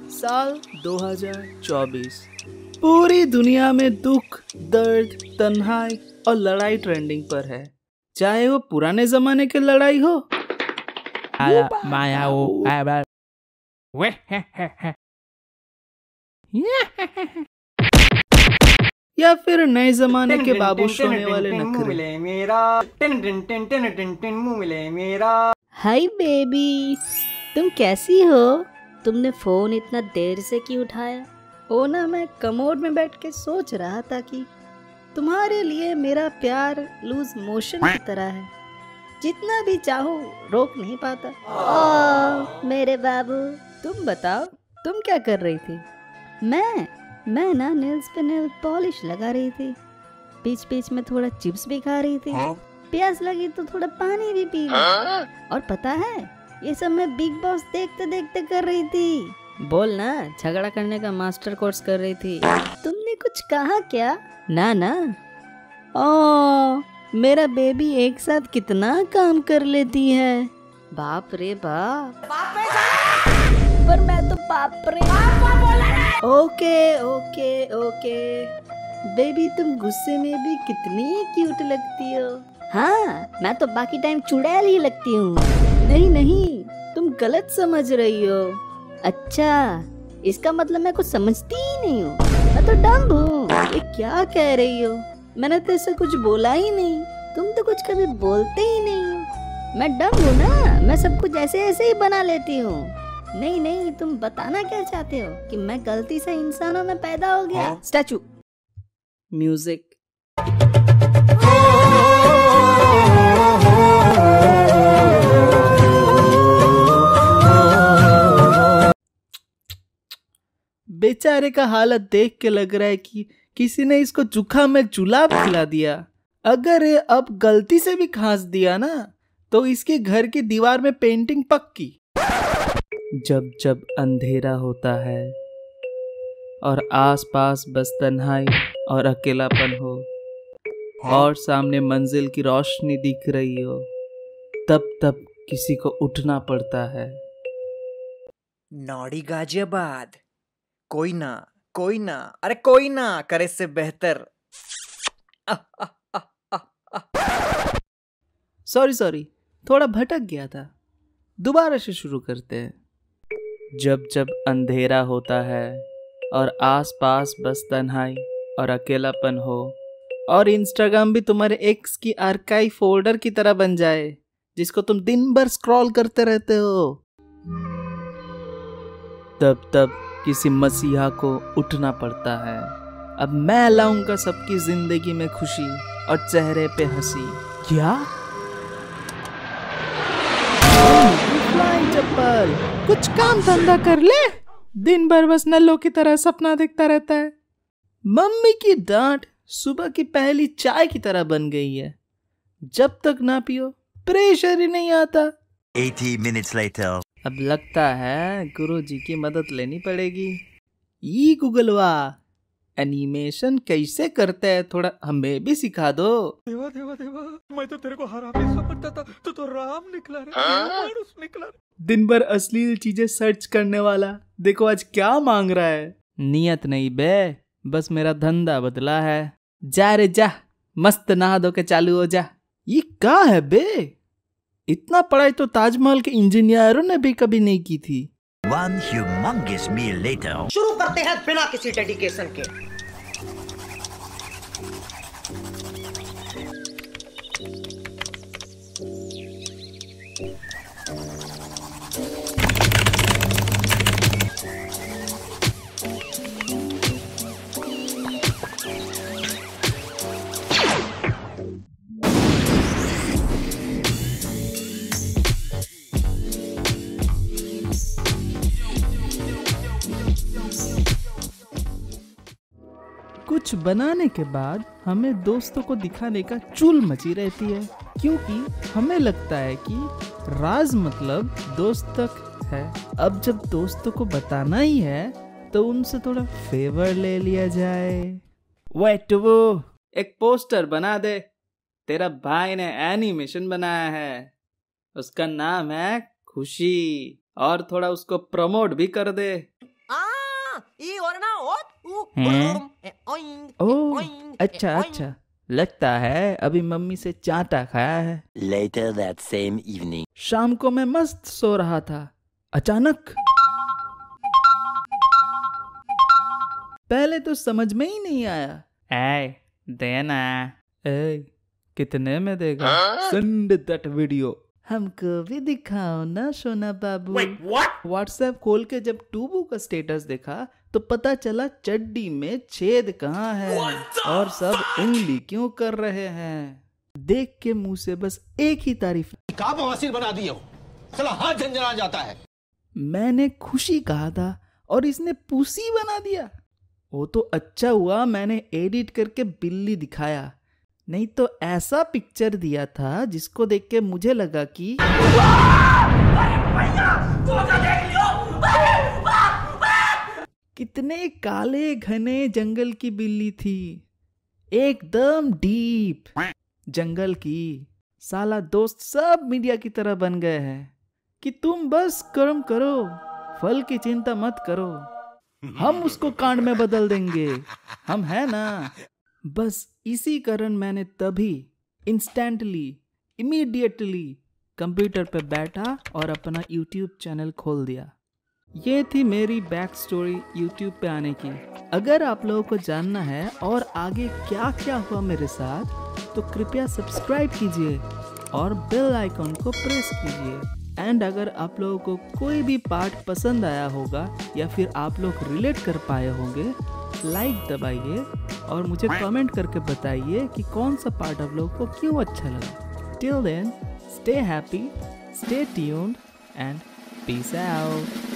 साल 2024 पूरी दुनिया में दुख दर्द तन्हाई और लड़ाई ट्रेंडिंग पर है। चाहे वो पुराने जमाने की लड़ाई हो। माया वो वे हे हे हे। या फिर नए जमाने के बाबू सोने वाले नखरे। मिले मेरा। टिन टिन टिन टिन टिन टिन मुँह मिले मेरा। हाय बेबी तुम कैसी हो? तुमने फ़ोन इतना देर से क्यों उठाया? ओ ना मैं कमोड में बैठ के सोच रहा था कि तुम्हारे लिए मेरा प्यार लूज मोशन की तरह है। जितना भी चाहो रोक नहीं पाता। ओ मेरे बाबू तुम बताओ तुम क्या कर रही थी? मैं मैं ना नेल्स पे नेल पॉलिश लगा रही थी। बीच बीच में थोड़ा चिप्स भी खा रही थी। प्यास लगी तो थोड़ा पानी भी पी ली। और पता है ये सब मैं बिग बॉस देखते देखते कर रही थी। बोल ना झगड़ा करने का मास्टर कोर्स कर रही थी। तुमने कुछ कहा क्या? ना ना। ओ मेरा बेबी एक साथ कितना काम कर लेती है। बाप रे बाप। पर मैं तो बाप रे। Okay okay okay. बेबी तुम गुस्से में भी कितनी क्यूट लगती हो। हाँ मैं तो बाकी टाइम चुड़ैल ही लगती हूँ। नहीं नहीं तुम गलत समझ रही हो। अच्छा इसका मतलब मैं कुछ समझती ही नहीं हूँ। मैं तो डम्ब हूँ। ये क्या कह रही हो? मैंने तो ऐसा कुछ बोला ही नहीं। तुम तो कुछ कभी बोलते ही नहीं हो। मैं डम्ब हूँ ना मैं सब कुछ ऐसे ऐसे ही बना लेती हूँ। नहीं नहीं तुम बताना क्या चाहते हो कि मैं गलती से इंसानों में पैदा हो गया? स्टैचू। म्यूज़िक। बेचारे का हालत देख के लग रहा है कि किसी ने इसको चुखा में जुलाब खिला दिया। अगर ये अब गलती से भी खांस दिया ना तो इसके घर की दीवार में पेंटिंग पक्की। जब जब अंधेरा होता है और आसपास बस तन्हाई और अकेलापन हो? और सामने मंजिल की रोशनी दिख रही हो तब तब किसी को उठना पड़ता है। नौड़ी गाजियाबाद। कोई ना कोई ना अरे कोई ना करे से बेहतर। सॉरी सॉरी थोड़ा भटक गया था। दोबारा से शुरू करते हैं। जब जब अंधेरा होता है और आसपास बस तन्हाई और अकेलापन हो और इंस्टाग्राम भी तुम्हारे एक्स की आर्काइव फोल्डर की तरह बन जाए जिसको तुम दिन भर स्क्रॉल करते रहते हो। तब तब किसी मसीहा को उठना पड़ता है। अब मैं लाऊँगा सबकी ज़िंदगी में खुशी और चेहरे पे हँसी। क्या? चप्पल। कुछ काम धंधा कर ले। दिन भर बस नल्लो की तरह सपना देखता रहता है। मम्मी की डांट सुबह की पहली चाय की तरह बन गई है। जब तक ना पियो प्रेशर ही नहीं आता। 80 minutes later. अब लगता है गुरु जी की मदद लेनी पड़ेगी। ई गूगलवा एनिमेशन कैसे करते हैं? थोड़ा हमें भी सिखा दो। देवा देवा देवा मैं तो तेरे को हरामी समझता था। तू तो राम निकला रे मानुस निकला रे। दिन भर अश्लील चीज़ें सर्च करने वाला। देखो आज क्या मांग रहा है। नियत नहीं बे बस मेरा धंधा बदला है। जा रे जा मस्त नहा धो के चालू हो जा। ये क्या है बे? इतना पढ़ाई तो ताजमहल के इंजीनियरों ने भी कभी नहीं की थी One humongous meal later. शुरू करते हैं बिना किसी डेडिकेशन के कुछ बनाने के बाद हमें दोस्तों को दिखाने का चूल मची रहती है क्योंकि हमें लगता है कि राज मतलब दोस्त तक है। अब जब दोस्तों को बताना ही है तो उनसे थोड़ा फेवर ले लिया जाए। वेट वो एक पोस्टर बना दे। तेरा भाई ने एनिमेशन बनाया है। उसका नाम है खुशी। और थोड़ा उसको प्रमोट भी कर दे। ई और ना ओ ओह अच्छा अच्छा। लगता है अभी मम्मी से चांटा खाया है। Later that same evening. शाम को मैं मस्त सो रहा था। अचानक। पहले तो समझ में ही नहीं आया। ए देना। ए, कितने में देगा? सेंड दैट वीडियो हमको भी दिखाओ ना सोना बाबू। व्हाट्सएप खोल के जब टूबू का स्टेटस देखा तो पता चला चड्डी में छेद कहाँ है और सब उंगली क्यों कर रहे हैं? देख के मुँह से बस एक ही तारीफ़। का बवासीर बना दिए हो। साला हाथ झंझना जाता है। मैंने खुशी कहा था और इसने पूसी बना दिया। वो तो अच्छा हुआ मैंने एडिट करके बिल्ली दिखाया। नहीं तो ऐसा पिक्चर दिया था जिसको देख के मुझे लगा कि कितने काले घने जंगल की बिल्ली थी। एकदम डीप जंगल की। साला दोस्त सब मीडिया की तरह बन गए हैं कि तुम बस कर्म करो, फल की चिंता मत करो। हम उसको कांड में बदल देंगे। हम है ना? बस इसी कारण मैंने तभी इंस्टेंटली इमीडिएटली कंप्यूटर पर बैठा और अपना यूट्यूब चैनल खोल दिया। ये थी मेरी बैक स्टोरी यूट्यूब पे आने की। अगर आप लोगों को जानना है और आगे क्या क्या हुआ मेरे साथ तो कृपया सब्सक्राइब कीजिए और बेल आइकॉन को प्रेस कीजिए। एंड अगर आप लोगों को कोई भी पार्ट पसंद आया होगा या फिर आप लोग रिलेट कर पाए होंगे लाइक दबाइए और मुझे कमेंट करके बताइए कि कौन सा पार्ट आप लोगों को क्यों अच्छा लगा। Till then stay happy stay tuned and peace out